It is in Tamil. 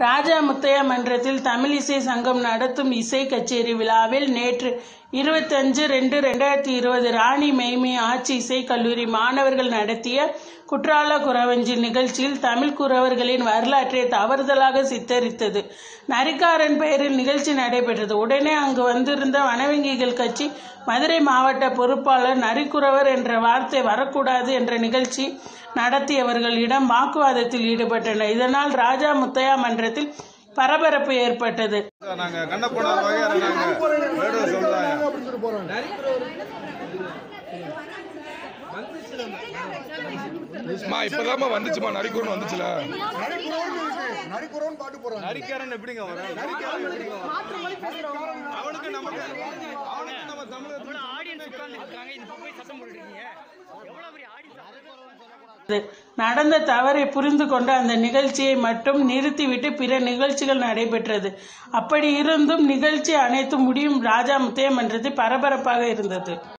ராஜா முத்தையா மன்றத்தில் தமிழ் இசை சங்கம் நடத்தும் இசை கச்சேரி விழாவில் நேற்று இருபத்தஞ்சு ரெண்டு ரெண்டாயிரத்தி இருபது ராணி மெய்மை ஆட்சி இசை கல்லூரி மாணவர்கள் நடத்திய குற்றால குறவஞ்சி நிகழ்ச்சியில் தமிழ் குறவர்களின் வரலாற்றை தவறுதலாக சித்தரித்தது. நரிக்காரன் பெயரில் நிகழ்ச்சி நடைபெற்றது. உடனே அங்கு வந்திருந்த வனவங்கிகள் கட்சி மதுரை மாவட்ட பொறுப்பாளர் நரிக்குறவர் என்ற வார்த்தை வரக்கூடாது என்ற நிகழ்ச்சி நடத்தியவர்களிடம் வாக்குவாதத்தில் ஈடுபட்டனர். இதனால் ராஜா முத்தையா மன்றத்தில் பரபரப்பு ஏற்பட்டது. மா இப்பதாம்மா வந்துச்சுமா? நரிக்கூர்னு வந்துச்சுல. நரிக்குறோன்னு பாட்டு போறாங்க நரிக்காரன் எப்படிங்க வரும் நரிக்காரன் எப்படிங்க வரும் அவனுக்கு நமக்கு அவனுக்கு நம்ம தமிழர் ஆடியன்ஸ் உட்கார்ந்து இருக்காங்க இந்த போய் சத்தம் போட்டுருக்கீங்க எவ்வளவு பெரிய ஆடியன்ஸ் நடந்த தவறை புரிந்து கொண்டு அந்த நிகழ்ச்சியை மட்டும் நிறுத்திவிட்டு பிற நிகழ்ச்சிகள் நடைபெற்றது. அப்படி இருந்தும் நிகழ்ச்சி அனைத்து முடியும் ராஜா முத்தைய மன்றத்தில் பரபரப்பாக இருந்தது.